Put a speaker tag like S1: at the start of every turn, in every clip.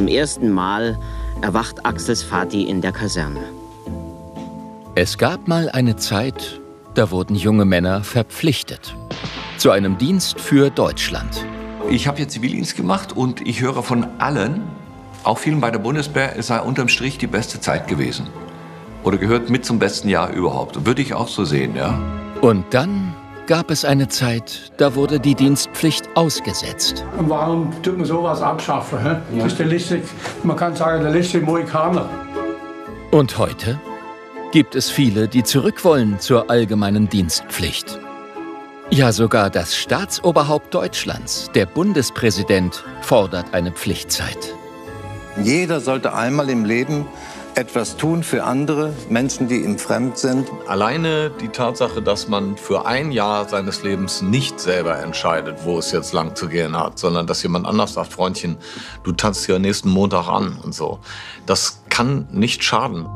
S1: Zum ersten Mal erwacht Axels Vati in der Kaserne.
S2: Es gab mal eine Zeit, da wurden junge Männer verpflichtet. Zu einem Dienst für Deutschland.
S3: Ich habe hier Zivildienst gemacht und ich höre von allen, auch vielen bei der Bundeswehr, es sei unterm Strich die beste Zeit gewesen. Oder gehört mit zum besten Jahr überhaupt. Würde ich auch so sehen, ja.
S2: Und dann gab es eine Zeit, da wurde die Dienstpflicht ausgesetzt.
S4: Und warum tut man sowas abschaffen? He? Ja. Das ist der letzte, man kann sagen, der letzte Mohikaner.
S2: Und heute gibt es viele, die zurück wollen zur allgemeinen Dienstpflicht. Ja, sogar das Staatsoberhaupt Deutschlands, der Bundespräsident, fordert eine Pflichtzeit.
S5: Jeder sollte einmal im Leben etwas tun für andere Menschen, die ihm fremd sind.
S6: Alleine die Tatsache, dass man für ein Jahr seines Lebens nicht selber entscheidet, wo es jetzt lang zu gehen hat, sondern dass jemand anders sagt, Freundchen, du tanzt ja nächsten Montag an und so, das kann nicht schaden.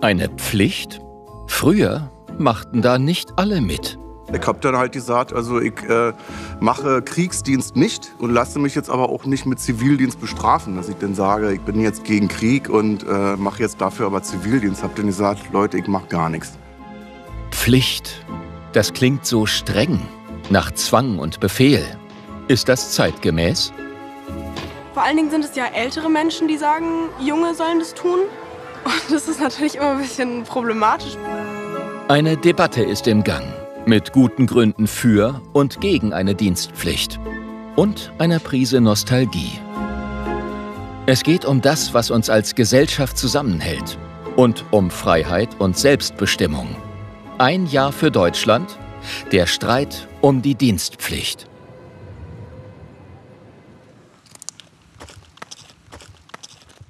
S2: Eine Pflicht? Früher machten da nicht alle mit.
S7: Ich habe dann halt gesagt, also ich äh, mache Kriegsdienst nicht und lasse mich jetzt aber auch nicht mit Zivildienst bestrafen, dass ich dann sage, ich bin jetzt gegen Krieg und äh, mache jetzt dafür aber Zivildienst. Habe dann gesagt, Leute, ich mache gar nichts.
S2: Pflicht, das klingt so streng, nach Zwang und Befehl. Ist das zeitgemäß?
S8: Vor allen Dingen sind es ja ältere Menschen, die sagen, Junge sollen das tun. Und das ist natürlich immer ein bisschen problematisch.
S2: Eine Debatte ist im Gang. Mit guten Gründen für und gegen eine Dienstpflicht. Und einer Prise Nostalgie. Es geht um das, was uns als Gesellschaft zusammenhält. Und um Freiheit und Selbstbestimmung. Ein Jahr für Deutschland, der Streit um die Dienstpflicht.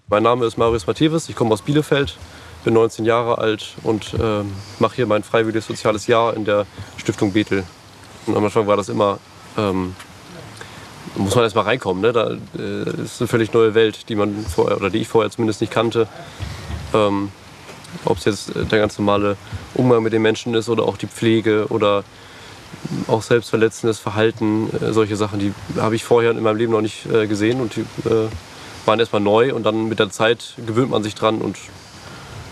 S9: Mein Name ist Marius Matthäus, ich komme aus Bielefeld, bin 19 Jahre alt und äh, mache hier mein freiwilliges soziales Jahr in der Stiftung Bethel. Und am Anfang war das immer, ähm, muss man erst mal reinkommen. Ne? Da äh, ist eine völlig neue Welt, die man vorher oder die ich vorher zumindest nicht kannte. Ähm, Ob es jetzt der ganz normale Umgang mit den Menschen ist oder auch die Pflege oder auch selbstverletzendes Verhalten, äh, solche Sachen, die habe ich vorher in meinem Leben noch nicht äh, gesehen und die äh, waren erstmal neu und dann mit der Zeit gewöhnt man sich dran und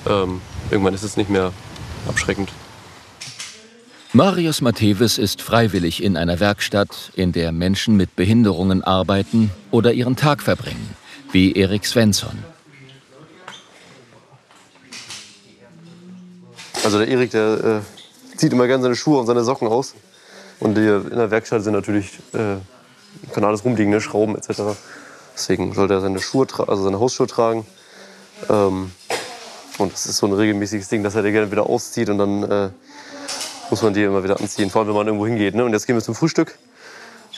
S9: ähm, irgendwann ist es nicht mehr abschreckend.
S2: Marius Matthäus ist freiwillig in einer Werkstatt, in der Menschen mit Behinderungen arbeiten oder ihren Tag verbringen, wie Erik Svensson.
S9: Also der Erik, der äh, zieht immer gerne seine Schuhe und seine Socken aus. Und die, in der Werkstatt sind natürlich, äh, kann alles rumliegen, ne? Schrauben etc. Deswegen sollte er seine Schuhe, also seine Hausschuhe tragen. Ähm, und das ist so ein regelmäßiges Ding, dass er die gerne wieder auszieht und dann äh, muss man die immer wieder anziehen, vor allem wenn man irgendwo hingeht. Ne? Und jetzt gehen wir zum Frühstück.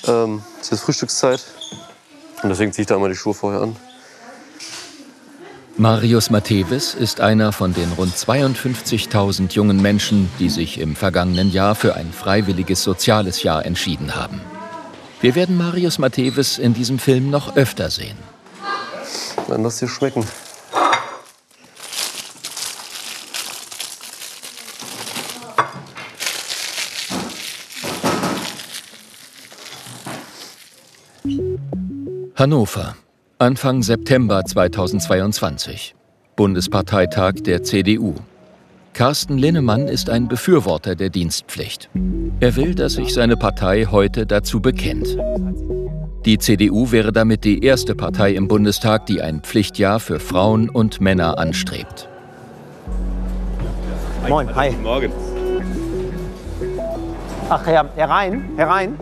S9: Ähm, es ist Frühstückszeit und deswegen ziehe ich da immer die Schuhe vorher an.
S2: Marius Matthäus ist einer von den rund 52.000 jungen Menschen, die sich im vergangenen Jahr für ein freiwilliges soziales Jahr entschieden haben. Wir werden Marius Matthäus in diesem Film noch öfter sehen.
S9: Lass dir schmecken.
S2: Hannover, Anfang September 2022. Bundesparteitag der CDU. Carsten Linnemann ist ein Befürworter der Dienstpflicht. Er will, dass sich seine Partei heute dazu bekennt. Die CDU wäre damit die erste Partei im Bundestag, die ein Pflichtjahr für Frauen und Männer anstrebt.
S10: Moin, hi.
S11: Guten Morgen.
S10: Ach, Herr, Herr Rhein,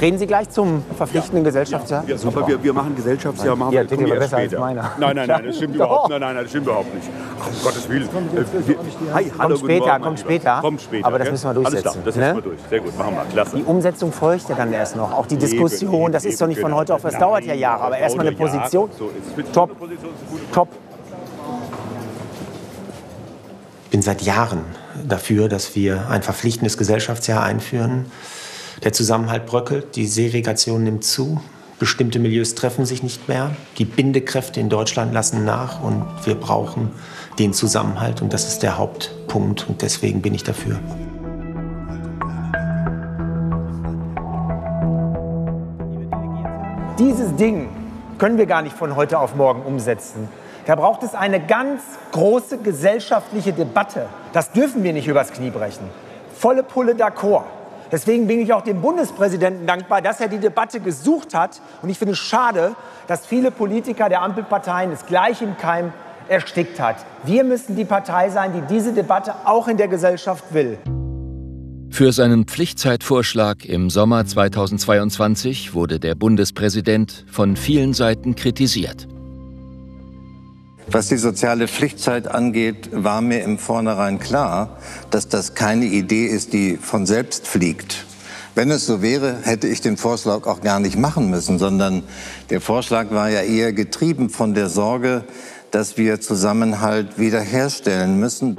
S10: reden Sie gleich zum verpflichtenden Gesellschaftsjahr?
S11: Ja, super. Wir, wir machen Gesellschaftsjahr, machen
S10: Ja,
S11: wir kommen
S10: besser als
S11: später.
S10: meiner.
S11: Nein, nein, nein, das stimmt überhaupt, nein, nein, nein, das stimmt überhaupt nicht. Ach, um Gottes Willen. Äh, wir, hi, hallo,
S10: Kommt später,
S11: Morgen,
S10: kommt später.
S11: Kommt später.
S10: Aber das müssen wir
S11: Alles
S10: durchsetzen,
S11: klar, das
S10: ne?
S11: setzen wir durch. Sehr gut, machen wir. Klasse.
S10: Die Umsetzung folgt ja dann erst noch. Auch die Diskussion,
S11: Eben,
S10: das ist doch nicht
S11: eben,
S10: von heute auf, das dauert ja Jahre. Aber erstmal eine. Position.
S11: So,
S10: Top. Top. bin seit Jahren dafür, dass wir ein verpflichtendes Gesellschaftsjahr einführen. Der Zusammenhalt bröckelt, die Segregation nimmt zu, bestimmte Milieus treffen sich nicht mehr, die Bindekräfte in Deutschland lassen nach und wir brauchen den Zusammenhalt und das ist der Hauptpunkt und deswegen bin ich dafür.
S12: Dieses Ding
S10: können wir gar nicht von heute auf morgen umsetzen. Da braucht es eine ganz große gesellschaftliche Debatte. Das dürfen wir nicht übers Knie brechen. Volle Pulle d'accord. Deswegen bin ich auch dem Bundespräsidenten dankbar, dass er die Debatte gesucht hat. Und ich finde es schade, dass viele Politiker der Ampelparteien es gleich im Keim erstickt hat. Wir müssen die Partei sein, die diese Debatte auch in der Gesellschaft will.
S2: Für seinen Pflichtzeitvorschlag im Sommer 2022 wurde der Bundespräsident von vielen Seiten kritisiert.
S5: Was die soziale Pflichtzeit angeht, war mir im Vornherein klar, dass das keine Idee ist, die von selbst fliegt. Wenn es so wäre, hätte ich den Vorschlag auch gar nicht machen müssen, sondern der Vorschlag war ja eher getrieben von der Sorge, dass wir Zusammenhalt wiederherstellen müssen.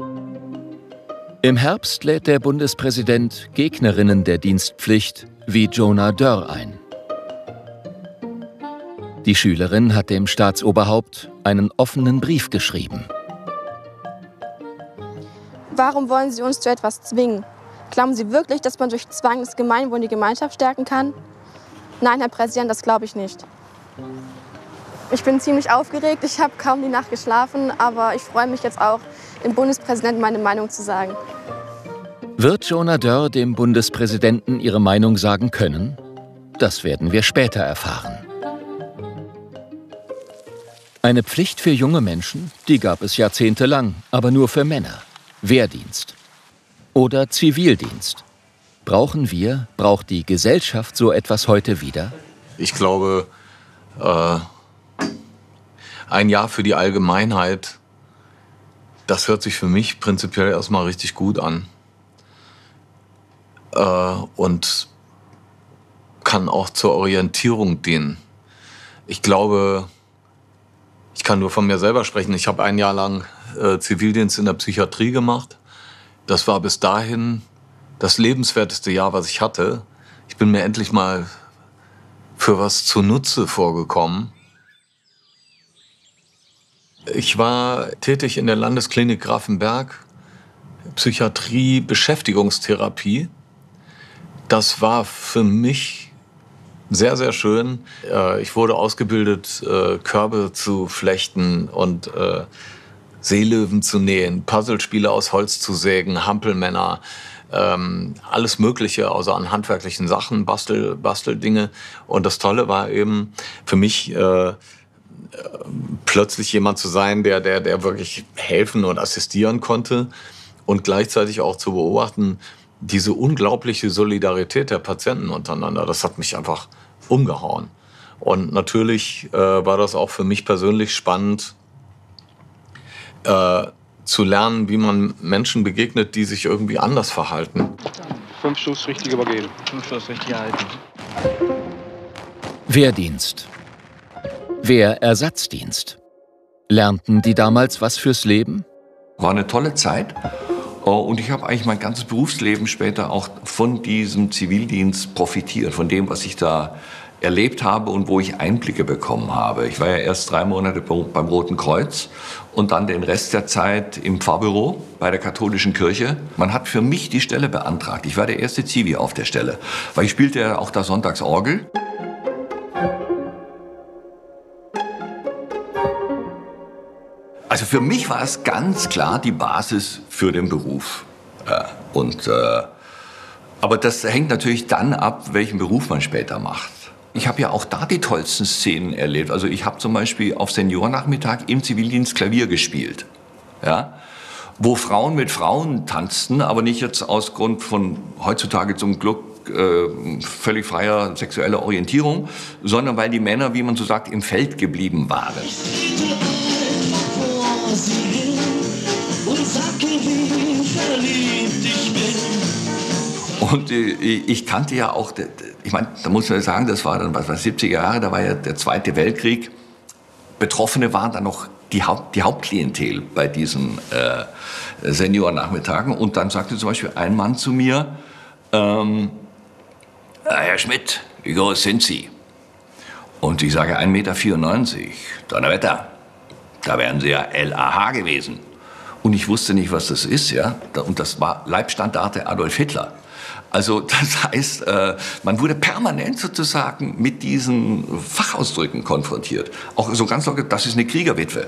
S2: Im Herbst lädt der Bundespräsident Gegnerinnen der Dienstpflicht wie Jonah Dörr ein. Die Schülerin hat dem Staatsoberhaupt einen offenen Brief geschrieben.
S8: Warum wollen Sie uns zu etwas zwingen? Glauben Sie wirklich, dass man durch Zwang das Gemeinwohl und die Gemeinschaft stärken kann? Nein, Herr Präsident, das glaube ich nicht. Ich bin ziemlich aufgeregt, ich habe kaum die Nacht geschlafen, aber ich freue mich jetzt auch, dem Bundespräsidenten meine Meinung zu sagen.
S2: Wird Jonah Dörr dem Bundespräsidenten ihre Meinung sagen können? Das werden wir später erfahren. Eine Pflicht für junge Menschen, die gab es jahrzehntelang, aber nur für Männer. Wehrdienst. Oder Zivildienst. Brauchen wir, braucht die Gesellschaft so etwas heute wieder?
S6: Ich glaube, äh, ein Jahr für die Allgemeinheit, das hört sich für mich prinzipiell erstmal richtig gut an. Äh, und kann auch zur Orientierung dienen. Ich glaube, ich kann nur von mir selber sprechen. Ich habe ein Jahr lang äh, Zivildienst in der Psychiatrie gemacht. Das war bis dahin das lebenswerteste Jahr, was ich hatte. Ich bin mir endlich mal für was zunutze vorgekommen. Ich war tätig in der Landesklinik Grafenberg, Psychiatrie, Beschäftigungstherapie. Das war für mich sehr, sehr schön. Äh, ich wurde ausgebildet, äh, Körbe zu flechten und äh, Seelöwen zu nähen, Puzzlespiele aus Holz zu sägen, Hampelmänner, ähm, alles Mögliche, also an handwerklichen Sachen, Bastel, Basteldinge. Und das Tolle war eben für mich, plötzlich jemand zu sein, der, der, der wirklich helfen und assistieren konnte und gleichzeitig auch zu beobachten, diese unglaubliche Solidarität der Patienten untereinander. Das hat mich einfach umgehauen. Und natürlich äh, war das auch für mich persönlich spannend, äh, zu lernen, wie man Menschen begegnet, die sich irgendwie anders verhalten.
S11: Fünf Schuss richtig übergeben. Fünf Schuss richtig halten.
S2: Wehrdienst. Wehrersatzdienst. Lernten die damals was fürs Leben?
S3: War eine tolle Zeit. Oh, und ich habe eigentlich mein ganzes Berufsleben später auch von diesem Zivildienst profitiert, von dem, was ich da erlebt habe und wo ich Einblicke bekommen habe. Ich war ja erst drei Monate beim Roten Kreuz und dann den Rest der Zeit im Pfarrbüro bei der katholischen Kirche. Man hat für mich die Stelle beantragt. Ich war der erste Zivi auf der Stelle, weil ich spielte ja auch da Sonntagsorgel. Also für mich war es ganz klar die Basis für den Beruf. Ja, und, äh, aber das hängt natürlich dann ab, welchen Beruf man später macht. Ich habe ja auch da die tollsten Szenen erlebt. Also ich habe zum Beispiel auf Seniornachmittag im Zivildienst Klavier gespielt. Ja? Wo Frauen mit Frauen tanzten, aber nicht jetzt aus Grund von heutzutage zum Glück äh, völlig freier sexueller Orientierung, sondern weil die Männer, wie man so sagt, im Feld geblieben waren. Und äh, ich kannte ja auch, ich meine, da muss man sagen, das war dann, was war 70er Jahre, da war ja der Zweite Weltkrieg. Betroffene waren dann noch die, Haupt, die Hauptklientel bei diesen äh, Seniornachmittagen. Und dann sagte zum Beispiel ein Mann zu mir, ähm, Herr Schmidt, wie groß sind Sie? Und ich sage 1,94 Meter. Donnerwetter, da wären Sie ja LAH gewesen. Und ich wusste nicht, was das ist, ja. Und das war Leibstandarte Adolf Hitler. Also das heißt, äh, man wurde permanent sozusagen mit diesen Fachausdrücken konfrontiert. Auch so ganz locker, das ist eine Kriegerwitwe.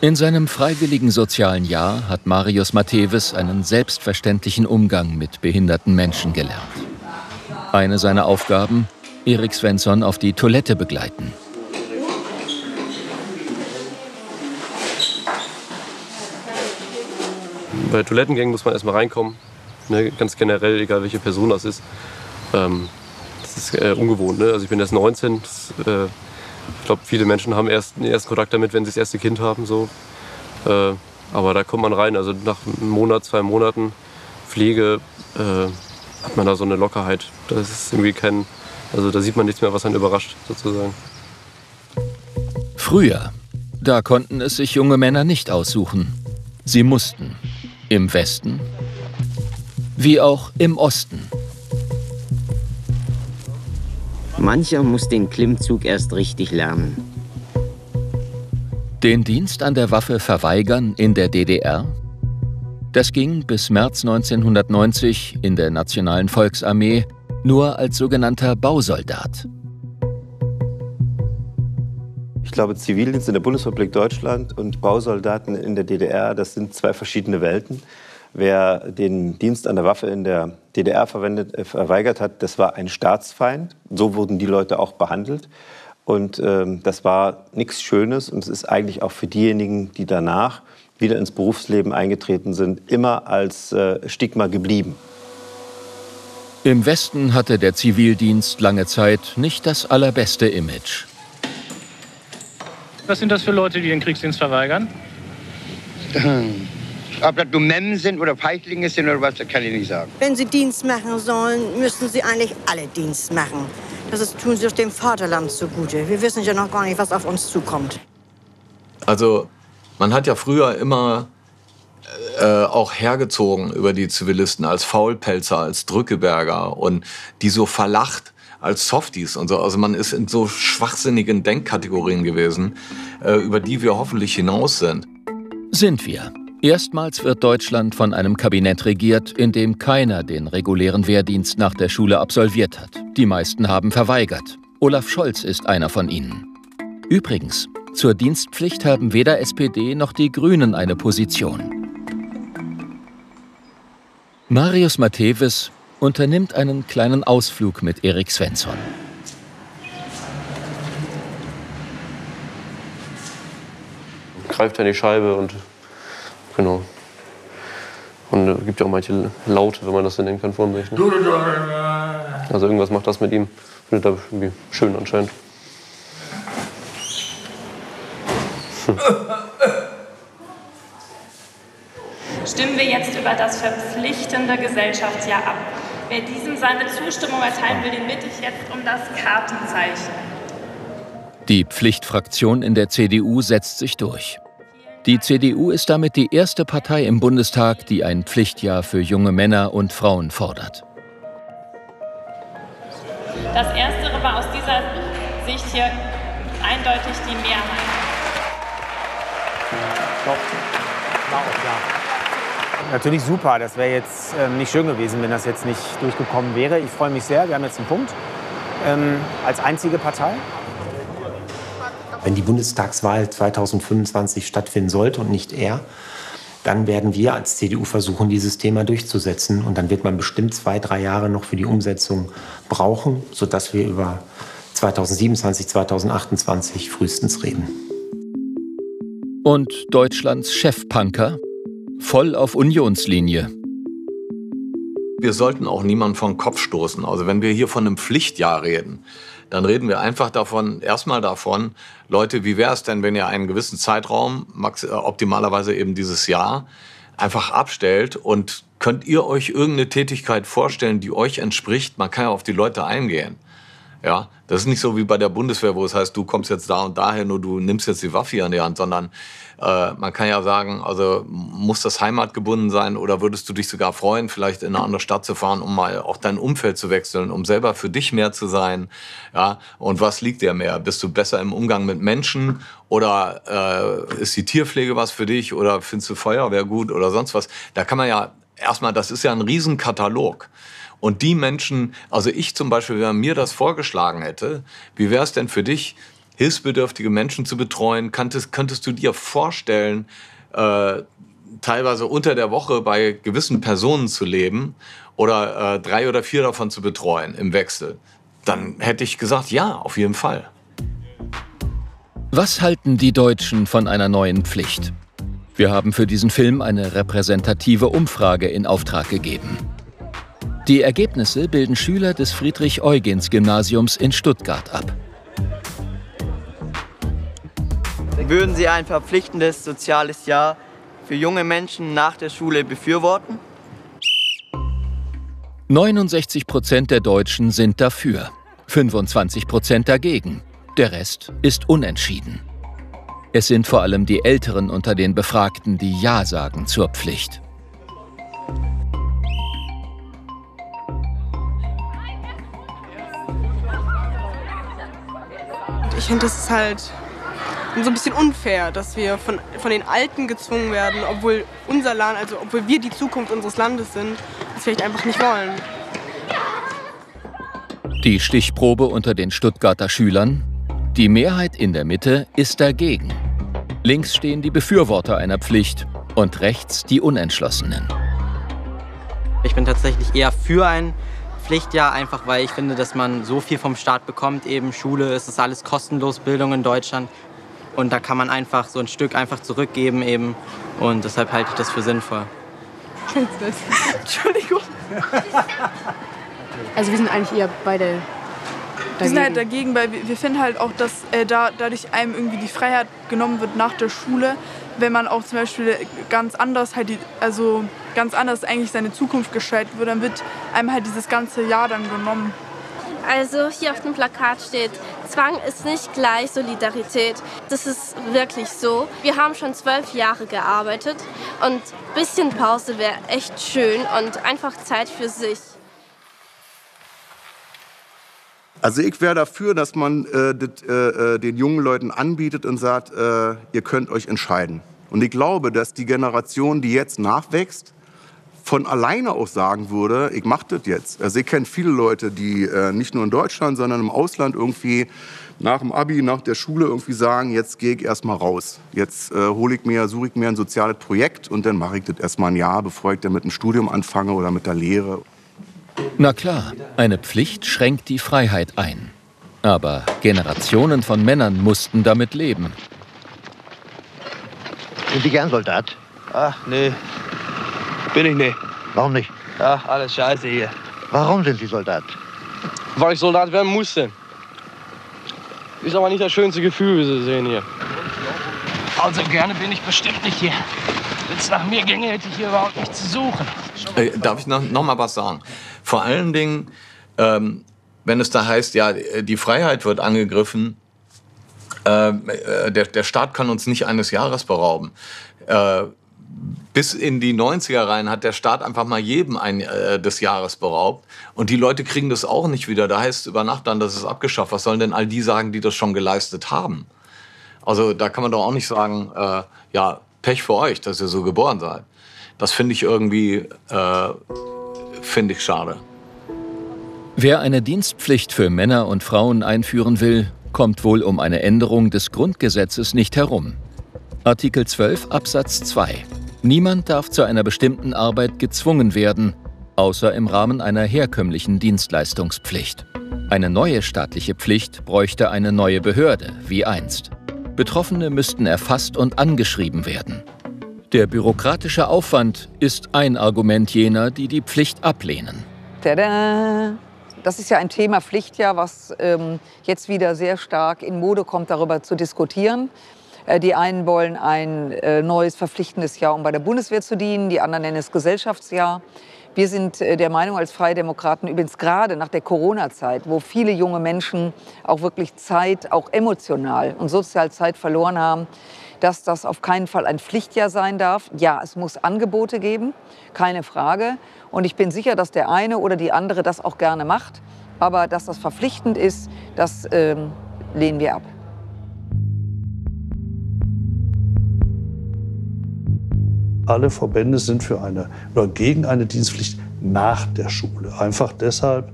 S2: In seinem freiwilligen sozialen Jahr hat Marius Matthäus einen selbstverständlichen Umgang mit behinderten Menschen gelernt. Eine seiner Aufgaben, Erik Svensson auf die Toilette begleiten.
S9: Bei Toilettengängen muss man erstmal reinkommen. Ne? Ganz generell, egal welche Person das ist. Ähm, das ist äh, ungewohnt. Ne? Also ich bin erst 19. Das, äh, ich glaube, viele Menschen haben erst den ersten Kontakt damit, wenn sie das erste Kind haben. So. Äh, aber da kommt man rein. Also nach einem Monat, zwei Monaten Pflege äh, hat man da so eine Lockerheit. Das ist irgendwie kein, also da sieht man nichts mehr, was einen überrascht, sozusagen.
S2: Früher, da konnten es sich junge Männer nicht aussuchen. Sie mussten. Im Westen wie auch im Osten.
S1: Mancher muss den Klimmzug erst richtig lernen.
S2: Den Dienst an der Waffe verweigern in der DDR? Das ging bis März 1990 in der Nationalen Volksarmee nur als sogenannter Bausoldat.
S5: Ich glaube, Zivildienst in der Bundesrepublik Deutschland und Bausoldaten in der DDR, das sind zwei verschiedene Welten. Wer den Dienst an der Waffe in der DDR verwendet, äh, verweigert hat, das war ein Staatsfeind. So wurden die Leute auch behandelt. Und ähm, das war nichts Schönes. Und es ist eigentlich auch für diejenigen, die danach wieder ins Berufsleben eingetreten sind, immer als äh, Stigma geblieben.
S2: Im Westen hatte der Zivildienst lange Zeit nicht das allerbeste Image.
S12: Was sind das für Leute, die den Kriegsdienst verweigern?
S13: Ob das nur Memmen sind oder Feiglinge sind oder was, das kann ich nicht sagen.
S14: Wenn sie Dienst machen sollen, müssen sie eigentlich alle Dienst machen. Das ist, tun sie doch dem Vaterland zugute. Wir wissen ja noch gar nicht, was auf uns zukommt.
S6: Also, man hat ja früher immer äh, auch hergezogen über die Zivilisten als Faulpelzer, als Drückeberger und die so verlacht als Softies und so. Also man ist in so schwachsinnigen Denkkategorien gewesen, äh, über die wir hoffentlich hinaus sind.
S2: Sind wir. Erstmals wird Deutschland von einem Kabinett regiert, in dem keiner den regulären Wehrdienst nach der Schule absolviert hat. Die meisten haben verweigert. Olaf Scholz ist einer von ihnen. Übrigens, zur Dienstpflicht haben weder SPD noch die Grünen eine Position. Marius Matthäus unternimmt einen kleinen Ausflug mit Erik Svensson.
S9: Greift an die Scheibe und Genau. Und es äh, gibt ja auch manche Laute, wenn man das so nennen kann, von sich. Ne? Also irgendwas macht das mit ihm. Findet er irgendwie schön anscheinend. Hm.
S15: Stimmen wir jetzt über das verpflichtende Gesellschaftsjahr ab. Wer diesem seine Zustimmung erteilen will, den bitte ich jetzt um das Kartenzeichen.
S2: Die Pflichtfraktion in der CDU setzt sich durch. Die CDU ist damit die erste Partei im Bundestag, die ein Pflichtjahr für junge Männer und Frauen fordert.
S15: Das Erstere war aus dieser Sicht hier eindeutig die Mehrheit.
S16: Natürlich super. Das wäre jetzt ähm, nicht schön gewesen, wenn das jetzt nicht durchgekommen wäre. Ich freue mich sehr. Wir haben jetzt einen Punkt ähm, als einzige Partei.
S10: Wenn die Bundestagswahl 2025 stattfinden sollte und nicht er, dann werden wir als CDU versuchen, dieses Thema durchzusetzen. Und dann wird man bestimmt zwei, drei Jahre noch für die Umsetzung brauchen, sodass wir über 2027, 2028 frühestens reden.
S2: Und Deutschlands Chefpunker? Voll auf Unionslinie.
S6: Wir sollten auch niemanden vom Kopf stoßen. Also wenn wir hier von einem Pflichtjahr reden, dann reden wir einfach davon, erstmal davon, Leute, wie wäre es denn, wenn ihr einen gewissen Zeitraum, äh, optimalerweise eben dieses Jahr, einfach abstellt und könnt ihr euch irgendeine Tätigkeit vorstellen, die euch entspricht? Man kann ja auf die Leute eingehen. Ja, das ist nicht so wie bei der Bundeswehr, wo es heißt, du kommst jetzt da und dahin und du nimmst jetzt die Waffe an die Hand, sondern äh, man kann ja sagen, also muss das heimatgebunden sein oder würdest du dich sogar freuen, vielleicht in eine andere Stadt zu fahren, um mal auch dein Umfeld zu wechseln, um selber für dich mehr zu sein? Ja, und was liegt dir mehr? Bist du besser im Umgang mit Menschen oder äh, ist die Tierpflege was für dich oder findest du Feuerwehr gut oder sonst was? Da kann man ja erstmal, das ist ja ein Riesenkatalog. Und die Menschen, also ich zum Beispiel, wenn man mir das vorgeschlagen hätte, wie wäre es denn für dich, hilfsbedürftige Menschen zu betreuen? Könntest, könntest du dir vorstellen, äh, teilweise unter der Woche bei gewissen Personen zu leben oder äh, drei oder vier davon zu betreuen im Wechsel? Dann hätte ich gesagt, ja, auf jeden Fall.
S2: Was halten die Deutschen von einer neuen Pflicht? Wir haben für diesen Film eine repräsentative Umfrage in Auftrag gegeben. Die Ergebnisse bilden Schüler des Friedrich-Eugens-Gymnasiums in Stuttgart ab.
S17: Würden Sie ein verpflichtendes soziales Jahr für junge Menschen nach der Schule befürworten?
S2: 69 Prozent der Deutschen sind dafür, 25 Prozent dagegen. Der Rest ist unentschieden. Es sind vor allem die Älteren unter den Befragten, die Ja sagen zur Pflicht.
S18: Ich finde, das ist halt so ein bisschen unfair, dass wir von, von den Alten gezwungen werden, obwohl unser Land, also obwohl wir die Zukunft unseres Landes sind, das vielleicht einfach nicht wollen.
S2: Die Stichprobe unter den Stuttgarter Schülern die Mehrheit in der Mitte ist dagegen. Links stehen die Befürworter einer Pflicht und rechts die Unentschlossenen.
S17: Ich bin tatsächlich eher für ein Pflichtjahr, einfach weil ich finde, dass man so viel vom Staat bekommt. Eben Schule, es ist alles kostenlos, Bildung in Deutschland. Und da kann man einfach so ein Stück einfach zurückgeben eben. Und deshalb halte ich das für sinnvoll.
S18: Entschuldigung.
S19: Also wir sind eigentlich eher beide
S18: wir sind halt dagegen, weil wir, wir finden halt auch, dass äh, da, dadurch einem irgendwie die Freiheit genommen wird nach der Schule, wenn man auch zum Beispiel ganz anders halt, die, also ganz anders eigentlich seine Zukunft gestalten wird, dann wird einem halt dieses ganze Jahr dann genommen.
S20: Also hier auf dem Plakat steht, Zwang ist nicht gleich Solidarität. Das ist wirklich so. Wir haben schon zwölf Jahre gearbeitet und ein bisschen Pause wäre echt schön und einfach Zeit für sich.
S7: Also ich wäre dafür, dass man äh, dit, äh, äh, den jungen Leuten anbietet und sagt, äh, ihr könnt euch entscheiden. Und ich glaube, dass die Generation, die jetzt nachwächst, von alleine auch sagen würde, ich mache das jetzt. Also ich kenne viele Leute, die äh, nicht nur in Deutschland, sondern im Ausland irgendwie nach dem Abi, nach der Schule irgendwie sagen, jetzt gehe ich erstmal raus. Jetzt äh, hole ich mir, suche ich mir ein soziales Projekt und dann mache ich das erstmal ein Jahr, bevor ich dann mit dem Studium anfange oder mit der Lehre.
S2: Na klar, eine Pflicht schränkt die Freiheit ein. Aber Generationen von Männern mussten damit leben.
S21: Sind Sie gern Soldat?
S22: Ach, nee. Bin ich nicht.
S21: Warum nicht?
S22: Ach, alles scheiße hier.
S21: Warum sind Sie Soldat?
S22: Weil ich Soldat werden musste. Ist aber nicht das schönste Gefühl, wie Sie sehen hier. Also gerne bin ich bestimmt nicht hier. Wenn es nach mir ginge, hätte ich hier überhaupt nichts zu suchen.
S6: Äh, darf ich noch, noch mal was sagen? Vor allen Dingen, ähm, wenn es da heißt, ja, die Freiheit wird angegriffen, äh, äh, der, der Staat kann uns nicht eines Jahres berauben. Äh, bis in die 90er rein hat der Staat einfach mal jedem ein, äh, des Jahres beraubt. Und die Leute kriegen das auch nicht wieder. Da heißt es über Nacht dann, das ist abgeschafft. Was sollen denn all die sagen, die das schon geleistet haben? Also da kann man doch auch nicht sagen, äh, ja, Pech für euch, dass ihr so geboren seid. Das finde ich irgendwie, äh, finde ich schade.
S2: Wer eine Dienstpflicht für Männer und Frauen einführen will, kommt wohl um eine Änderung des Grundgesetzes nicht herum. Artikel 12 Absatz 2. Niemand darf zu einer bestimmten Arbeit gezwungen werden, außer im Rahmen einer herkömmlichen Dienstleistungspflicht. Eine neue staatliche Pflicht bräuchte eine neue Behörde, wie einst. Betroffene müssten erfasst und angeschrieben werden. Der bürokratische Aufwand ist ein Argument jener, die die Pflicht ablehnen.
S23: Tada! Das ist ja ein Thema Pflichtjahr, was ähm, jetzt wieder sehr stark in Mode kommt, darüber zu diskutieren. Äh, die einen wollen ein äh, neues verpflichtendes Jahr, um bei der Bundeswehr zu dienen, die anderen nennen es Gesellschaftsjahr. Wir sind äh, der Meinung als Freie Demokraten, übrigens gerade nach der Corona-Zeit, wo viele junge Menschen auch wirklich Zeit, auch emotional und sozial Zeit verloren haben, dass das auf keinen Fall ein Pflichtjahr sein darf. Ja, es muss Angebote geben, keine Frage. Und ich bin sicher, dass der eine oder die andere das auch gerne macht. Aber dass das verpflichtend ist, das ähm, lehnen wir ab.
S24: Alle Verbände sind für eine oder gegen eine Dienstpflicht nach der Schule. Einfach deshalb,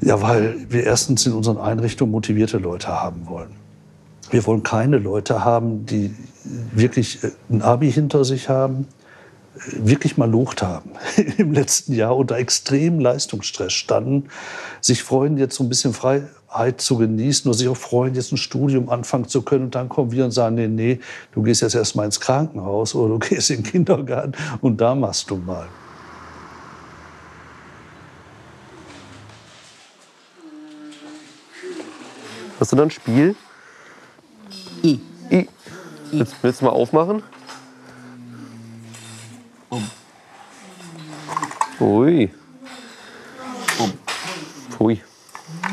S24: ja, weil wir erstens in unseren Einrichtungen motivierte Leute haben wollen. Wir wollen keine Leute haben, die wirklich äh, ein Abi hinter sich haben, äh, wirklich mal Lucht haben im letzten Jahr unter extremem Leistungsstress standen, sich freuen, jetzt so ein bisschen Freiheit zu genießen oder sich auch freuen, jetzt ein Studium anfangen zu können. Und dann kommen wir und sagen, nee, nee, du gehst jetzt erst mal ins Krankenhaus oder du gehst in den Kindergarten und da machst du mal.
S9: Hast du dann ein Spiel?
S25: I.
S9: I. Willst, willst du mal aufmachen?
S25: Um.
S9: Ui.
S25: Um.
S9: Pfui.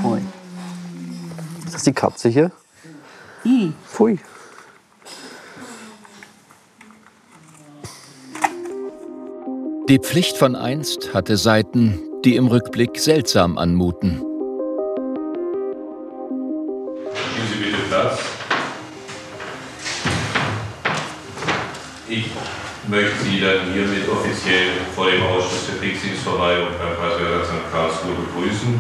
S25: Pfui.
S9: Ist das die Katze hier?
S25: I.
S9: Pfui.
S2: Die Pflicht von einst hatte Seiten, die im Rückblick seltsam anmuten.
S19: Nehmen Sie bitte Platz. Ich möchte Sie dann hiermit offiziell vor dem Ausschuss für Kriegsdienstverweigerung beim Kaiserreichsamt Karlsruhe begrüßen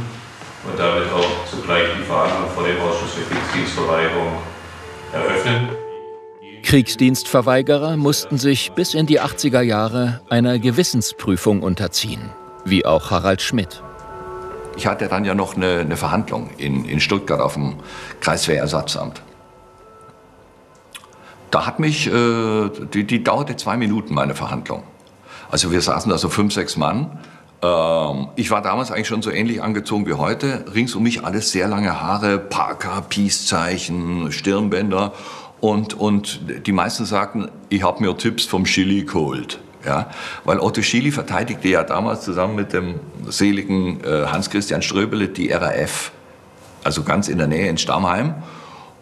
S19: und damit auch zugleich die Verhandlung vor dem Ausschuss für Kriegsdienstverweigerung eröffnen.
S2: Kriegsdienstverweigerer mussten sich bis in die 80er Jahre einer Gewissensprüfung unterziehen, wie auch Harald Schmidt.
S3: Ich hatte dann ja noch eine, eine Verhandlung in, in Stuttgart auf dem Kreiswehrersatzamt. Da hat mich, äh, die, die dauerte zwei Minuten, meine Verhandlung. Also wir saßen da so fünf, sechs Mann. Ähm, ich war damals eigentlich schon so ähnlich angezogen wie heute. Rings um mich alles sehr lange Haare, Parker, Peace-Zeichen, Stirnbänder. Und, und die meisten sagten, ich habe mir Tipps vom Chili geholt. Ja, weil Otto Schily verteidigte ja damals zusammen mit dem seligen äh, Hans-Christian Ströbele die RAF, also ganz in der Nähe in Stammheim,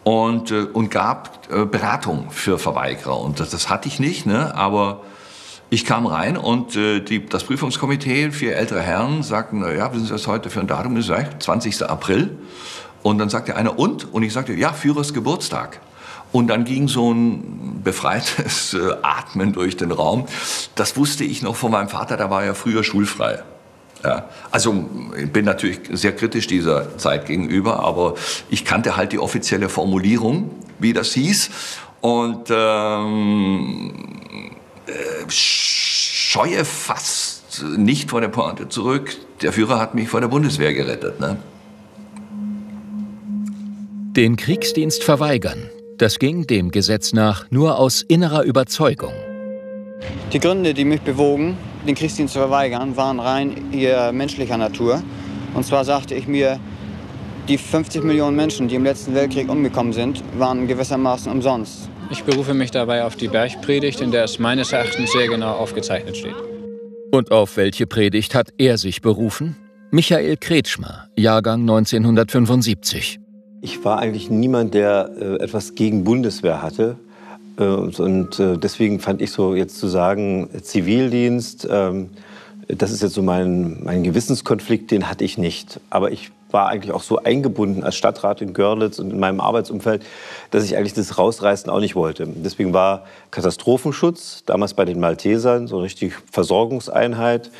S3: und, äh, und gab äh, Beratung für Verweigerer. Und das, das hatte ich nicht, ne? aber ich kam rein und äh, die, das Prüfungskomitee, vier ältere Herren, sagten, na ja, wissen Sie, was heute für ein Datum ist? Sag ich, 20. April. Und dann sagte einer, und? Und ich sagte, ja, Führers Geburtstag. Und dann ging so ein befreites äh, Atmen durch den Raum. Das wusste ich noch von meinem Vater, der war ja früher schulfrei. Ja, also ich bin natürlich sehr kritisch dieser Zeit gegenüber, aber ich kannte halt die offizielle Formulierung, wie das hieß. Und ähm, äh, scheue fast nicht vor der Pointe zurück. Der Führer hat mich vor der Bundeswehr gerettet. Ne?
S2: Den Kriegsdienst verweigern, das ging dem Gesetz nach nur aus innerer Überzeugung.
S26: Die Gründe, die mich bewogen, den Kriegsdienst zu verweigern, waren rein eher menschlicher Natur. Und zwar sagte ich mir, die 50 Millionen Menschen, die im letzten Weltkrieg umgekommen sind, waren gewissermaßen umsonst.
S27: Ich berufe mich dabei auf die Bergpredigt, in der es meines Erachtens sehr genau aufgezeichnet steht.
S2: Und auf welche Predigt hat er sich berufen? Michael Kretschmer, Jahrgang 1975.
S28: Ich war eigentlich niemand, der äh, etwas gegen Bundeswehr hatte. Äh, und äh, deswegen fand ich so jetzt zu sagen, Zivildienst, ähm, das ist jetzt so mein, mein Gewissenskonflikt, den hatte ich nicht. Aber ich war eigentlich auch so eingebunden als Stadtrat in Görlitz und in meinem Arbeitsumfeld, dass ich eigentlich das Rausreißen auch nicht wollte. Deswegen war Katastrophenschutz damals bei den Maltesern so eine richtig Versorgungseinheit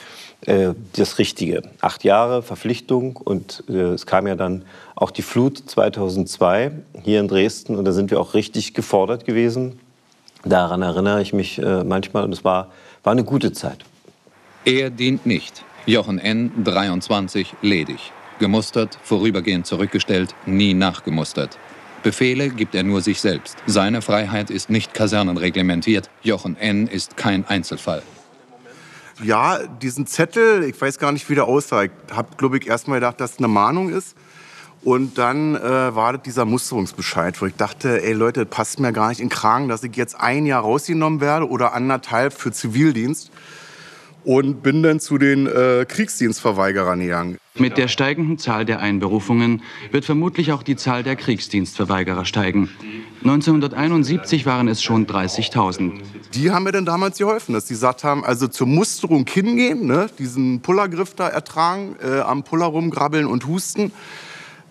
S28: äh, das Richtige. Acht Jahre Verpflichtung und äh, es kam ja dann auch die Flut 2002 hier in Dresden und da sind wir auch richtig gefordert gewesen. Daran erinnere ich mich äh, manchmal und es war, war eine gute Zeit.
S29: Er dient nicht. Jochen N., 23, ledig. Gemustert, vorübergehend zurückgestellt, nie nachgemustert. Befehle gibt er nur sich selbst. Seine Freiheit ist nicht kasernenreglementiert. Jochen N. ist kein Einzelfall.
S7: Ja, diesen Zettel, ich weiß gar nicht, wie der aussah. Ich habe, glaube ich, erst mal gedacht, dass es eine Mahnung ist. Und dann äh, war das dieser Musterungsbescheid, wo ich dachte, ey Leute, das passt mir gar nicht in den Kragen, dass ich jetzt ein Jahr rausgenommen werde oder anderthalb für Zivildienst. Und bin dann zu den äh, Kriegsdienstverweigerern gegangen.
S30: Mit der steigenden Zahl der Einberufungen wird vermutlich auch die Zahl der Kriegsdienstverweigerer steigen. 1971 waren es schon 30.000.
S7: Die haben mir dann damals geholfen, dass sie gesagt haben, also zur Musterung hingehen, ne, diesen Pullergriff da ertragen, äh, am Puller rumgrabbeln und husten.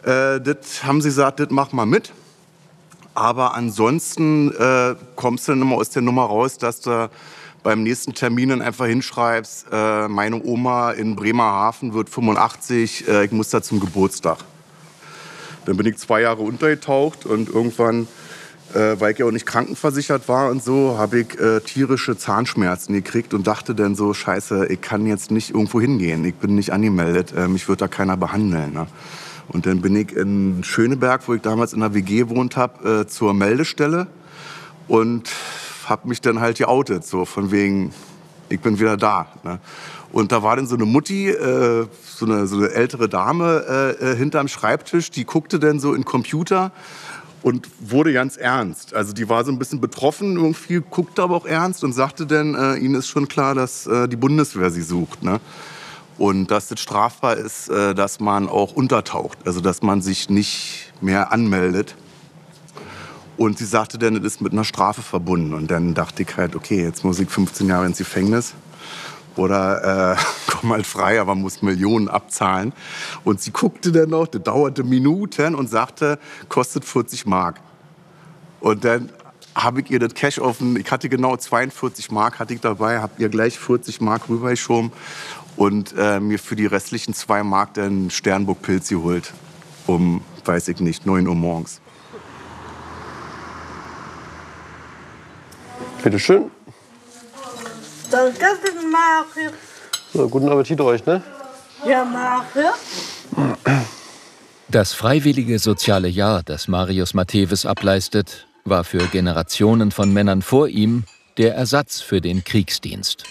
S7: Äh, das haben sie gesagt, das mach mal mit. Aber ansonsten äh, kommst du dann immer aus der Nummer raus, dass du beim nächsten Termin dann einfach hinschreibst, äh, meine Oma in Bremerhaven wird 85, äh, ich muss da zum Geburtstag. Dann bin ich zwei Jahre untergetaucht und irgendwann, äh, weil ich ja auch nicht krankenversichert war und so, habe ich äh, tierische Zahnschmerzen gekriegt und dachte dann so, scheiße, ich kann jetzt nicht irgendwo hingehen, ich bin nicht angemeldet, äh, mich wird da keiner behandeln. Ne? Und dann bin ich in Schöneberg, wo ich damals in der WG gewohnt habe, äh, zur Meldestelle und habe mich dann halt geoutet, so von wegen, ich bin wieder da. Ne? Und da war dann so eine Mutti, äh, so, eine, so eine ältere Dame äh, äh, hinterm Schreibtisch, die guckte dann so in den Computer und wurde ganz ernst. Also die war so ein bisschen betroffen, irgendwie guckte aber auch ernst und sagte dann, äh, ihnen ist schon klar, dass äh, die Bundeswehr sie sucht. Ne? Und dass es strafbar ist, äh, dass man auch untertaucht, also dass man sich nicht mehr anmeldet. Und sie sagte dann, es ist mit einer Strafe verbunden. Und dann dachte ich halt, okay, jetzt muss ich 15 Jahre ins Gefängnis oder äh, komm halt frei, aber muss Millionen abzahlen. Und sie guckte dann noch, das dauerte Minuten und sagte, kostet 40 Mark. Und dann habe ich ihr das Cash offen, ich hatte genau 42 Mark hatte ich dabei, habe ihr gleich 40 Mark rübergeschoben und äh, mir für die restlichen zwei Mark dann Sternburg-Pilz geholt. Um, weiß ich nicht, 9 Uhr morgens.
S9: Bitte schön.
S31: Danke, Mario.
S9: So, guten Appetit euch, ne?
S31: Ja, Mario.
S2: Das freiwillige soziale Jahr, das Marius Matthäus ableistet, war für Generationen von Männern vor ihm der Ersatz für den Kriegsdienst.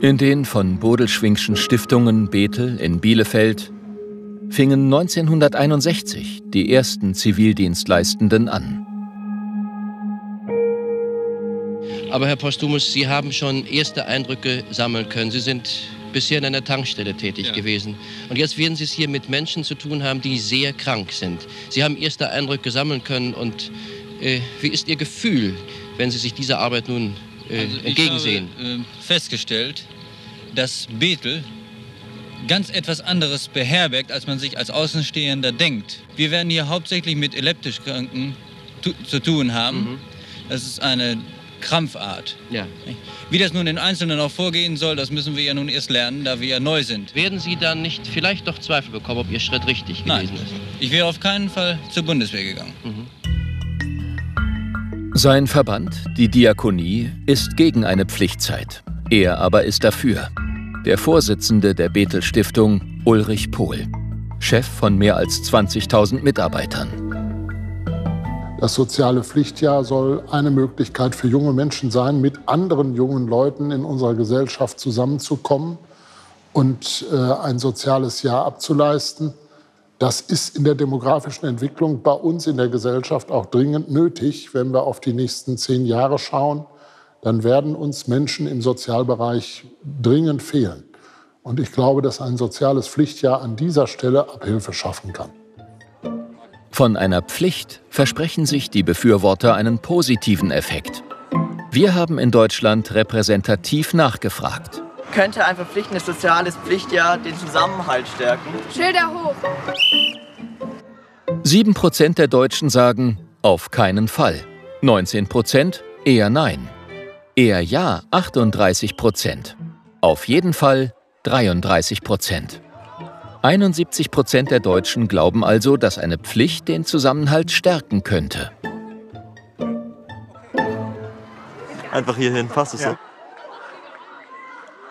S2: In den von Bodelschwingschen Stiftungen Bethel in Bielefeld fingen 1961 die ersten Zivildienstleistenden an.
S32: Aber Herr Postumus, Sie haben schon erste Eindrücke sammeln können. Sie sind bisher in einer Tankstelle tätig ja. gewesen. Und jetzt werden Sie es hier mit Menschen zu tun haben, die sehr krank sind. Sie haben erste Eindrücke sammeln können. Und äh, wie ist Ihr Gefühl, wenn Sie sich dieser Arbeit nun äh, also entgegensehen?
S33: Ich habe äh, festgestellt, dass Bethel ganz etwas anderes beherbergt, als man sich als Außenstehender denkt. Wir werden hier hauptsächlich mit epileptisch Kranken zu tun haben. Mhm. Das ist eine Krampfart.
S32: Ja.
S33: Wie das nun in Einzelnen auch vorgehen soll, das müssen wir ja nun erst lernen, da wir ja neu sind.
S32: Werden Sie dann nicht vielleicht doch Zweifel bekommen, ob Ihr Schritt richtig
S33: Nein.
S32: gewesen ist?
S33: Ich wäre auf keinen Fall zur Bundeswehr gegangen.
S32: Mhm.
S2: Sein Verband, die Diakonie, ist gegen eine Pflichtzeit. Er aber ist dafür der Vorsitzende der Bethel Stiftung Ulrich Pohl, Chef von mehr als 20.000 Mitarbeitern.
S34: Das soziale Pflichtjahr soll eine Möglichkeit für junge Menschen sein, mit anderen jungen Leuten in unserer Gesellschaft zusammenzukommen und äh, ein soziales Jahr abzuleisten. Das ist in der demografischen Entwicklung bei uns in der Gesellschaft auch dringend nötig, wenn wir auf die nächsten zehn Jahre schauen dann werden uns Menschen im Sozialbereich dringend fehlen. Und ich glaube, dass ein soziales Pflichtjahr an dieser Stelle Abhilfe schaffen kann.
S2: Von einer Pflicht versprechen sich die Befürworter einen positiven Effekt. Wir haben in Deutschland repräsentativ nachgefragt.
S35: Könnte ein verpflichtendes soziales Pflichtjahr den Zusammenhalt stärken?
S18: Schilder hoch!
S2: 7% der Deutschen sagen, auf keinen Fall. 19% eher nein. Eher ja 38 Prozent. Auf jeden Fall 33 Prozent. 71 Prozent der Deutschen glauben also, dass eine Pflicht den Zusammenhalt stärken könnte.
S36: Einfach hierhin, passt es ja. so?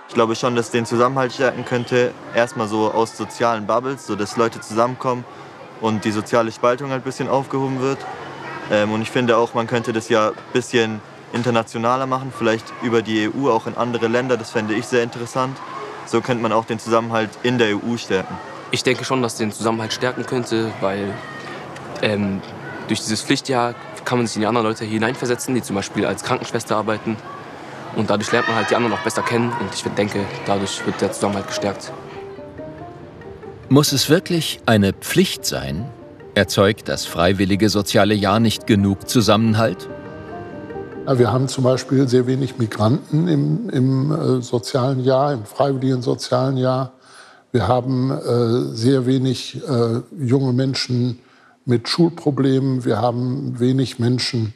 S36: Ich glaube schon, dass den Zusammenhalt stärken könnte. Erstmal so aus sozialen Bubbles, so dass Leute zusammenkommen und die soziale Spaltung halt ein bisschen aufgehoben wird. Ähm, und ich finde auch, man könnte das ja ein bisschen internationaler machen, vielleicht über die EU auch in andere Länder. Das fände ich sehr interessant. So könnte man auch den Zusammenhalt in der EU stärken.
S37: Ich denke schon, dass den Zusammenhalt stärken könnte, weil ähm, durch dieses Pflichtjahr kann man sich in die anderen Leute hineinversetzen, die zum Beispiel als Krankenschwester arbeiten. Und dadurch lernt man halt die anderen noch besser kennen und ich denke, dadurch wird der Zusammenhalt gestärkt.
S2: Muss es wirklich eine Pflicht sein? Erzeugt das freiwillige soziale Jahr nicht genug Zusammenhalt?
S34: Wir haben zum Beispiel sehr wenig Migranten im, im äh, sozialen Jahr, im freiwilligen sozialen Jahr. Wir haben äh, sehr wenig äh, junge Menschen mit Schulproblemen, wir haben wenig Menschen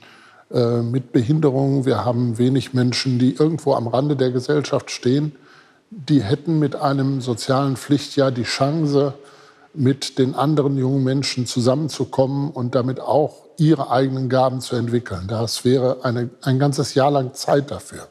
S34: äh, mit Behinderungen, wir haben wenig Menschen, die irgendwo am Rande der Gesellschaft stehen. Die hätten mit einem sozialen Pflichtjahr die Chance, mit den anderen jungen Menschen zusammenzukommen und damit auch ihre eigenen Gaben zu entwickeln. Das wäre eine, ein ganzes Jahr lang Zeit dafür.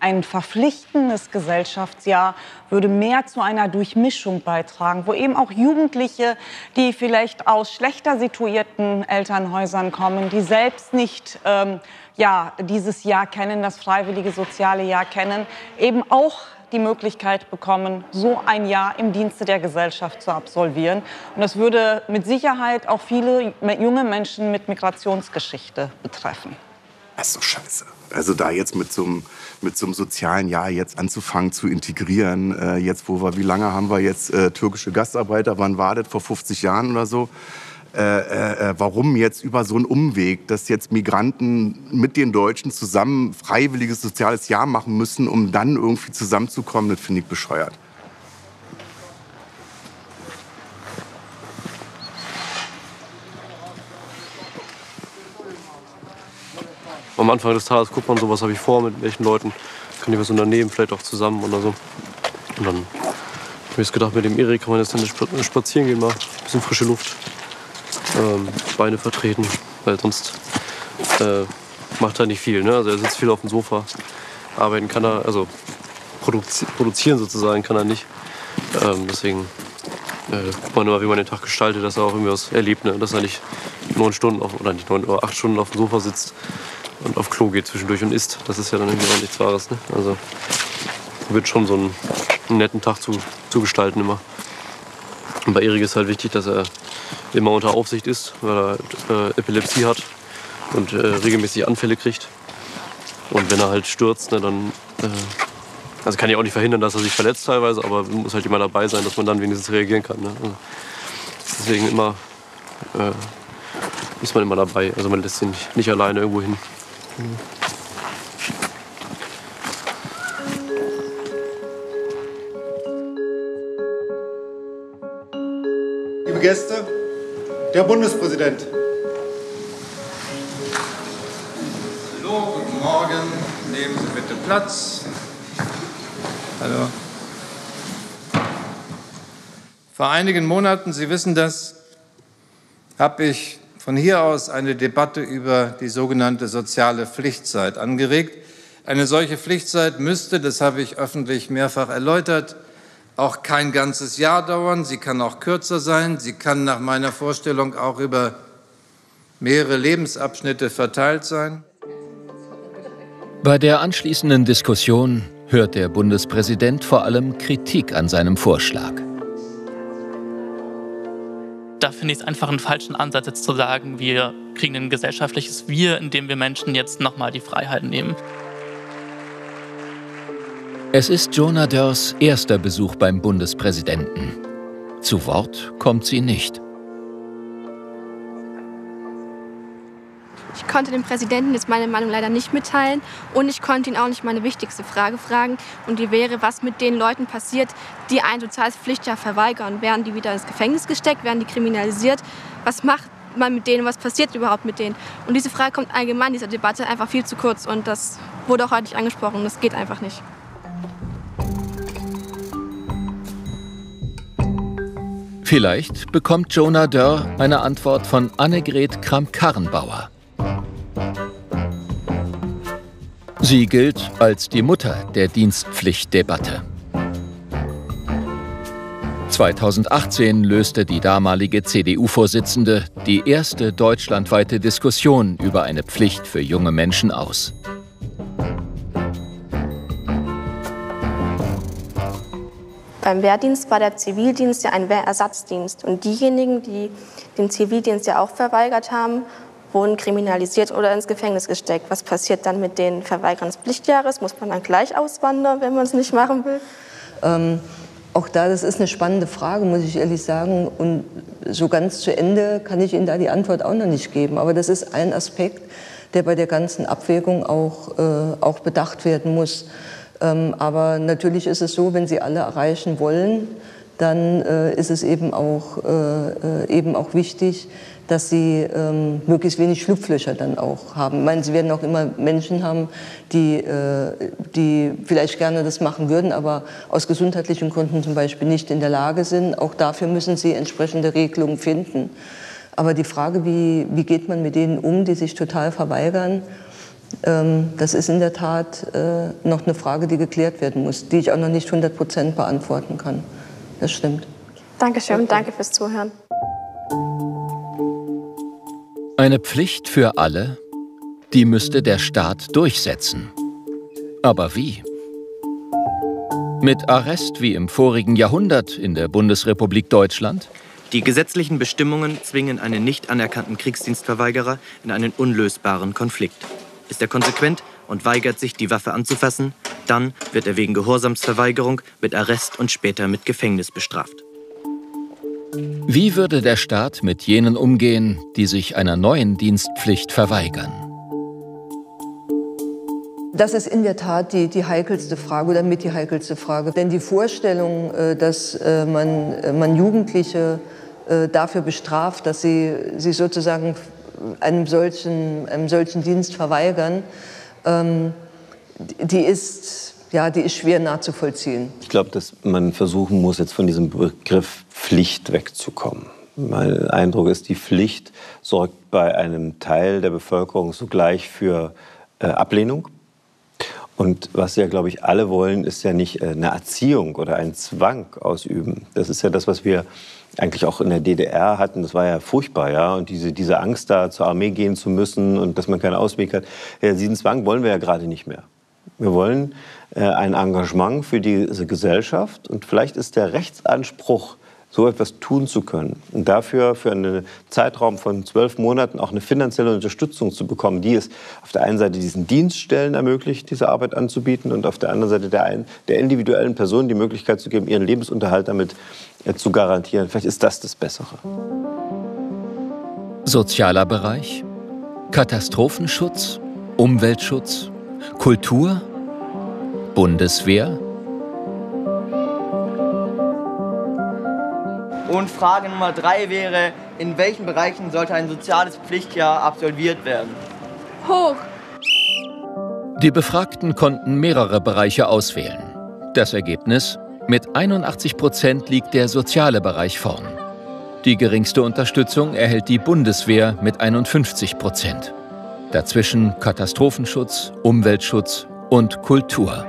S38: Ein verpflichtendes Gesellschaftsjahr würde mehr zu einer Durchmischung beitragen, wo eben auch Jugendliche, die vielleicht aus schlechter situierten Elternhäusern kommen, die selbst nicht ähm, ja, dieses Jahr kennen, das freiwillige soziale Jahr kennen, eben auch die Möglichkeit bekommen, so ein Jahr im Dienste der Gesellschaft zu absolvieren. Und das würde mit Sicherheit auch viele junge Menschen mit Migrationsgeschichte betreffen.
S7: Ist so scheiße. Also da jetzt mit so einem, mit so einem sozialen Jahr jetzt anzufangen zu integrieren, äh, jetzt wo wir, wie lange haben wir jetzt äh, türkische Gastarbeiter, wann war das, vor 50 Jahren oder so? Äh, äh, äh, warum jetzt über so einen Umweg, dass jetzt Migranten mit den Deutschen zusammen freiwilliges soziales Jahr machen müssen, um dann irgendwie zusammenzukommen, das finde ich bescheuert.
S9: Am Anfang des Tages guckt man so, was habe ich vor, mit welchen Leuten kann ich was unternehmen, vielleicht auch zusammen oder so. Und dann habe ich gedacht, mit dem Erik kann man jetzt spazieren gehen, mal ein bisschen frische Luft ähm, Beine vertreten, weil sonst äh, macht er nicht viel. Ne? Also er sitzt viel auf dem Sofa. Arbeiten kann er, also produzi produzieren sozusagen kann er nicht. Ähm, deswegen äh, guckt man immer, wie man den Tag gestaltet, dass er auch irgendwie was erlebt, ne? dass er nicht neun Stunden auf, oder nicht neun oder acht Stunden auf dem Sofa sitzt und auf Klo geht zwischendurch und isst. Das ist ja dann irgendwie auch nichts Wahres. Ne? Also wird schon so einen, einen netten Tag zu, zu gestalten immer. Und bei Erik ist halt wichtig, dass er immer unter Aufsicht ist, weil er äh, Epilepsie hat und äh, regelmäßig Anfälle kriegt. Und wenn er halt stürzt, ne, dann äh, also kann ich auch nicht verhindern, dass er sich verletzt teilweise, aber muss halt immer dabei sein, dass man dann wenigstens reagieren kann. Ne? Also deswegen immer äh, ist man immer dabei. Also man lässt ihn nicht, alleine irgendwo hin. Mhm.
S39: Liebe Gäste, der Bundespräsident.
S40: Hallo, guten Morgen. Nehmen Sie bitte Platz. Hallo. Vor einigen Monaten, Sie wissen das, habe ich von hier aus eine Debatte über die sogenannte soziale Pflichtzeit angeregt. Eine solche Pflichtzeit müsste, das habe ich öffentlich mehrfach erläutert, auch kein ganzes Jahr dauern. Sie kann auch kürzer sein. Sie kann nach meiner Vorstellung auch über mehrere Lebensabschnitte verteilt sein.
S2: Bei der anschließenden Diskussion hört der Bundespräsident vor allem Kritik an seinem Vorschlag.
S41: Da finde ich es einfach einen falschen Ansatz, jetzt zu sagen, wir kriegen ein gesellschaftliches Wir, indem wir Menschen jetzt nochmal die Freiheit nehmen.
S2: Es ist Jonah Dörrs erster Besuch beim Bundespräsidenten. Zu Wort kommt sie nicht.
S42: Ich konnte dem Präsidenten jetzt meine Meinung leider nicht mitteilen und ich konnte ihn auch nicht meine wichtigste Frage fragen und die wäre, was mit den Leuten passiert, die ein soziales Pflichtjahr verweigern. Werden die wieder ins Gefängnis gesteckt? Werden die kriminalisiert? Was macht man mit denen? Was passiert überhaupt mit denen? Und diese Frage kommt allgemein in dieser Debatte einfach viel zu kurz und das wurde auch heute nicht angesprochen. Das geht einfach nicht.
S2: Vielleicht bekommt Jonah Dörr eine Antwort von Annegret Kramp-Karrenbauer. Sie gilt als die Mutter der Dienstpflichtdebatte. 2018 löste die damalige CDU-Vorsitzende die erste deutschlandweite Diskussion über eine Pflicht für junge Menschen aus.
S42: Beim Wehrdienst war der Zivildienst ja ein Wehrersatzdienst. Und diejenigen, die den Zivildienst ja auch verweigert haben, wurden kriminalisiert oder ins Gefängnis gesteckt. Was passiert dann mit den Verweigern des Pflichtjahres? Muss man dann gleich auswandern, wenn man es nicht machen will?
S43: Ähm, auch da, das ist eine spannende Frage, muss ich ehrlich sagen. Und so ganz zu Ende kann ich Ihnen da die Antwort auch noch nicht geben. Aber das ist ein Aspekt, der bei der ganzen Abwägung auch, äh, auch bedacht werden muss. Ähm, aber natürlich ist es so, wenn Sie alle erreichen wollen, dann äh, ist es eben auch, äh, äh, eben auch wichtig, dass sie ähm, möglichst wenig Schlupflöcher dann auch haben. Ich meine, sie werden auch immer Menschen haben, die, äh, die vielleicht gerne das machen würden, aber aus gesundheitlichen Gründen zum Beispiel nicht in der Lage sind. Auch dafür müssen sie entsprechende Regelungen finden. Aber die Frage, wie, wie geht man mit denen um, die sich total verweigern, das ist in der Tat äh, noch eine Frage, die geklärt werden muss, die ich auch noch nicht 100 Prozent beantworten kann. Das stimmt.
S42: Dankeschön und danke fürs Zuhören.
S2: Eine Pflicht für alle, die müsste der Staat durchsetzen. Aber wie? Mit Arrest wie im vorigen Jahrhundert in der Bundesrepublik Deutschland?
S36: Die gesetzlichen Bestimmungen zwingen einen nicht anerkannten Kriegsdienstverweigerer in einen unlösbaren Konflikt. Ist er konsequent und weigert sich, die Waffe anzufassen, dann wird er wegen Gehorsamsverweigerung mit Arrest und später mit Gefängnis bestraft.
S2: Wie würde der Staat mit jenen umgehen, die sich einer neuen Dienstpflicht verweigern?
S43: Das ist in der Tat die, die heikelste Frage oder mit die heikelste Frage. Denn die Vorstellung, äh, dass äh, man, äh, man Jugendliche dafür bestraft, dass sie sich sozusagen einem solchen, einem solchen Dienst verweigern, ähm, die ist ja, die ist schwer nachzuvollziehen.
S28: Ich glaube, dass man versuchen muss, jetzt von diesem Begriff Pflicht wegzukommen. Mein Eindruck ist, die Pflicht sorgt bei einem Teil der Bevölkerung sogleich für äh, Ablehnung. Und was ja, glaube ich, alle wollen, ist ja nicht äh, eine Erziehung oder einen Zwang ausüben. Das ist ja das, was wir eigentlich auch in der DDR hatten. Das war ja furchtbar, ja. Und diese, diese Angst, da zur Armee gehen zu müssen und dass man keinen Ausweg hat. Ja, diesen Zwang wollen wir ja gerade nicht mehr. Wir wollen äh, ein Engagement für diese Gesellschaft und vielleicht ist der Rechtsanspruch, so etwas tun zu können und dafür für einen Zeitraum von zwölf Monaten auch eine finanzielle Unterstützung zu bekommen, die es auf der einen Seite diesen Dienststellen ermöglicht, diese Arbeit anzubieten und auf der anderen Seite der, ein, der individuellen Person die Möglichkeit zu geben, ihren Lebensunterhalt damit äh, zu garantieren. Vielleicht ist das das Bessere.
S2: Sozialer Bereich, Katastrophenschutz, Umweltschutz, Kultur, Bundeswehr?
S44: Und Frage Nummer drei wäre, in welchen Bereichen sollte ein soziales Pflichtjahr absolviert werden?
S42: Hoch.
S2: Die Befragten konnten mehrere Bereiche auswählen. Das Ergebnis? Mit 81 Prozent liegt der soziale Bereich vorn. Die geringste Unterstützung erhält die Bundeswehr mit 51 Prozent. Dazwischen Katastrophenschutz, Umweltschutz und Kultur.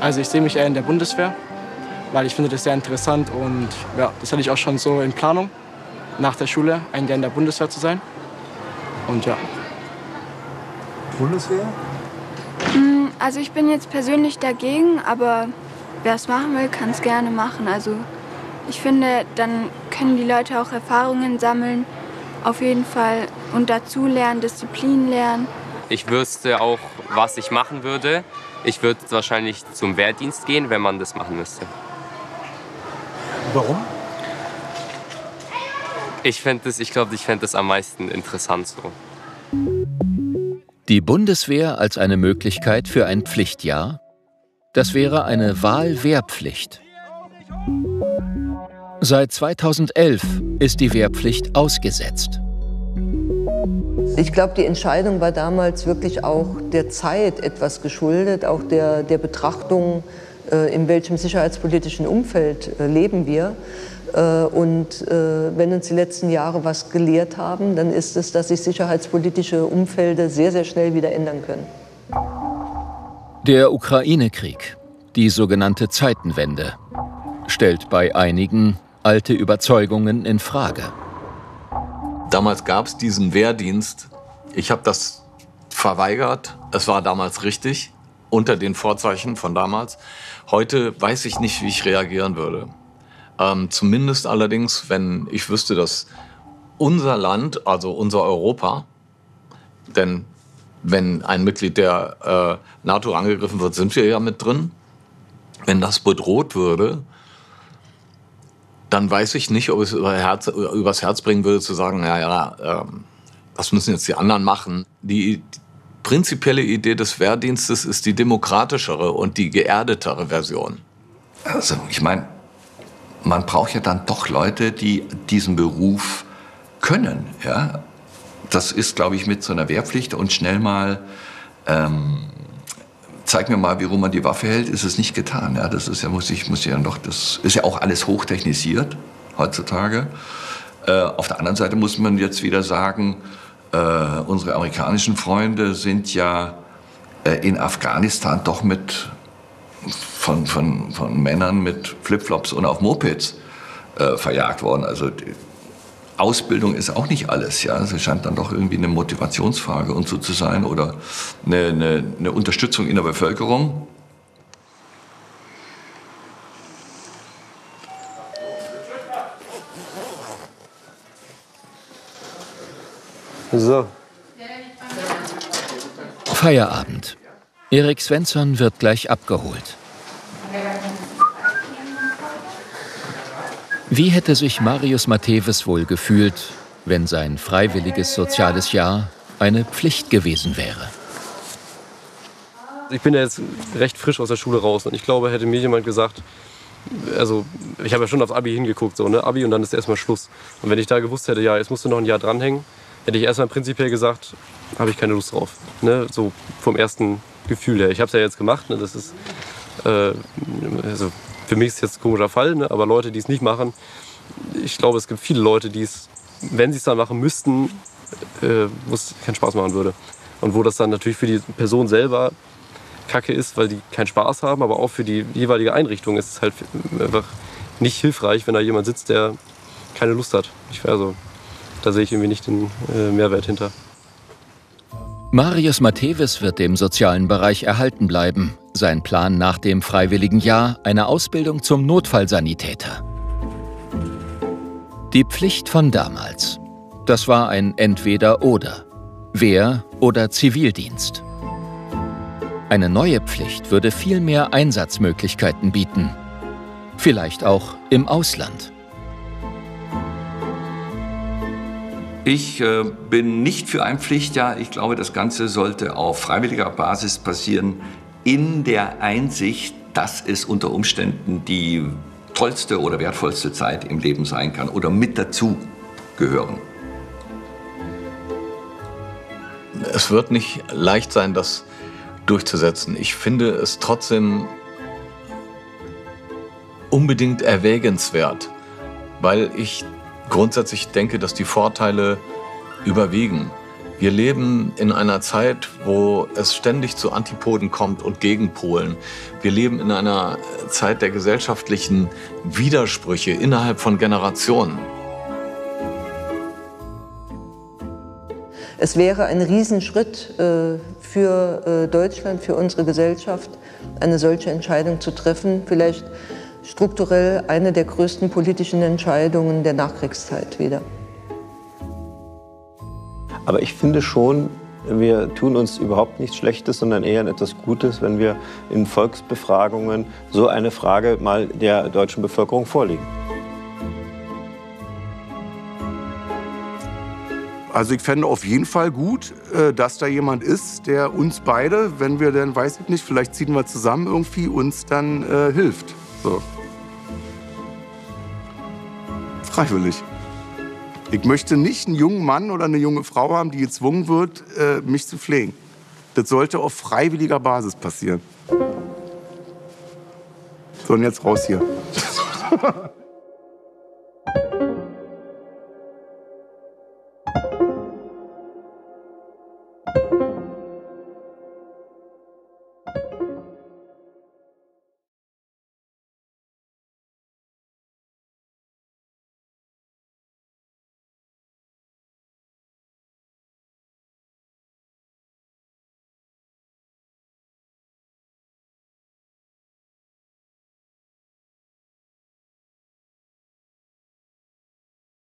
S45: Also ich sehe mich eher in der Bundeswehr, weil ich finde das sehr interessant und ja, das hatte ich auch schon so in Planung, nach der Schule ein Jahr in der Bundeswehr zu sein. Und ja.
S16: Bundeswehr?
S40: Mm, also ich bin jetzt persönlich dagegen, aber wer es machen will, kann es gerne machen. Also ich finde, dann können die Leute auch Erfahrungen sammeln, auf jeden Fall und dazu lernen, Disziplin lernen.
S39: Ich wüsste auch, was ich machen würde. Ich würde wahrscheinlich zum Wehrdienst gehen, wenn man das machen müsste.
S16: Warum?
S39: Ich fände ich glaube, ich fände das am meisten interessant so.
S2: Die Bundeswehr als eine Möglichkeit für ein Pflichtjahr? Das wäre eine Wahlwehrpflicht. Seit 2011 ist die Wehrpflicht ausgesetzt.
S43: Ich glaube, die Entscheidung war damals wirklich auch der Zeit etwas geschuldet, auch der, der Betrachtung, äh, in welchem sicherheitspolitischen Umfeld äh, leben wir. Äh, und äh, wenn uns die letzten Jahre was gelehrt haben, dann ist es, dass sich sicherheitspolitische Umfelder sehr, sehr schnell wieder ändern können.
S2: Der Ukraine-Krieg, die sogenannte Zeitenwende, stellt bei einigen alte Überzeugungen in Frage.
S6: Damals gab es diesen Wehrdienst. Ich habe das verweigert. Es war damals richtig, unter den Vorzeichen von damals. Heute weiß ich nicht, wie ich reagieren würde. Ähm, zumindest allerdings, wenn ich wüsste, dass unser Land, also unser Europa, denn wenn ein Mitglied der äh, NATO angegriffen wird, sind wir ja mit drin. Wenn das bedroht würde, dann weiß ich nicht, ob es über Herz, übers Herz bringen würde, zu sagen, ja, ja, ähm, das müssen jetzt die anderen machen. Die, prinzipielle Idee des Wehrdienstes ist die demokratischere und die geerdetere Version.
S3: Also, ich meine, man braucht ja dann doch Leute, die diesen Beruf können. Ja? Das ist, glaube ich, mit so einer Wehrpflicht und schnell mal, ähm, zeig mir mal, wie rum man die Waffe hält, ist es nicht getan. Ja? Das ist ja, muss ich, muss ja noch, das ist ja auch alles hochtechnisiert heutzutage. Äh, auf der anderen Seite muss man jetzt wieder sagen, äh, unsere amerikanischen Freunde sind ja äh, in Afghanistan doch mit von, von, von Männern mit Flipflops und auf Mopeds äh, verjagt worden. Also Ausbildung ist auch nicht alles. Ja, es scheint dann doch irgendwie eine Motivationsfrage und so zu sein oder eine, eine, eine Unterstützung in der Bevölkerung.
S9: So.
S2: Feierabend. Erik Svensson wird gleich abgeholt. Wie hätte sich Marius Matthäus wohl gefühlt, wenn sein freiwilliges soziales Jahr eine Pflicht gewesen wäre?
S9: Ich bin ja jetzt recht frisch aus der Schule raus und ich glaube, hätte mir jemand gesagt, also ich habe ja schon aufs Abi hingeguckt, so, ne? Abi und dann ist erstmal Schluss. Und wenn ich da gewusst hätte, ja, jetzt musst du noch ein Jahr dranhängen, hätte ich erstmal prinzipiell gesagt, habe ich keine Lust drauf. Ne? So vom ersten Gefühl her. Ich habe es ja jetzt gemacht, ne? das ist, äh, also für mich ist jetzt ein komischer Fall, ne? aber Leute, die es nicht machen, ich glaube, es gibt viele Leute, die es, wenn sie es dann machen müssten, äh, wo es keinen Spaß machen würde. Und wo das dann natürlich für die Person selber kacke ist, weil die keinen Spaß haben, aber auch für die jeweilige Einrichtung ist es halt einfach nicht hilfreich, wenn da jemand sitzt, der keine Lust hat. Ich, also, da sehe ich irgendwie nicht den äh, Mehrwert hinter.
S2: Marius Matthäus wird im sozialen Bereich erhalten bleiben. Sein Plan nach dem freiwilligen Jahr eine Ausbildung zum Notfallsanitäter. Die Pflicht von damals. Das war ein Entweder-Oder. Wehr- oder Zivildienst. Eine neue Pflicht würde viel mehr Einsatzmöglichkeiten bieten. Vielleicht auch im Ausland.
S3: Ich äh, bin nicht für ein Pflichtjahr. Ich glaube, das Ganze sollte auf freiwilliger Basis passieren, in der Einsicht, dass es unter Umständen die tollste oder wertvollste Zeit im Leben sein kann oder mit dazu gehören.
S6: Es wird nicht leicht sein, das durchzusetzen. Ich finde es trotzdem unbedingt erwägenswert, weil ich grundsätzlich denke, dass die Vorteile überwiegen. Wir leben in einer Zeit, wo es ständig zu Antipoden kommt und Gegenpolen. Wir leben in einer Zeit der gesellschaftlichen Widersprüche innerhalb von Generationen.
S43: Es wäre ein Riesenschritt äh, für äh, Deutschland, für unsere Gesellschaft, eine solche Entscheidung zu treffen. Vielleicht strukturell eine der größten politischen Entscheidungen der Nachkriegszeit wieder.
S28: Aber ich finde schon, wir tun uns überhaupt nichts Schlechtes, sondern eher etwas Gutes, wenn wir in Volksbefragungen so eine Frage mal der deutschen Bevölkerung vorlegen.
S7: Also ich fände auf jeden Fall gut, äh, dass da jemand ist, der uns beide, wenn wir dann, weiß ich nicht, vielleicht ziehen wir zusammen irgendwie, uns dann äh, hilft. So. Freiwillig. Ich möchte nicht einen jungen Mann oder eine junge Frau haben, die gezwungen wird, äh, mich zu pflegen. Das sollte auf freiwilliger Basis passieren. So, und jetzt raus hier.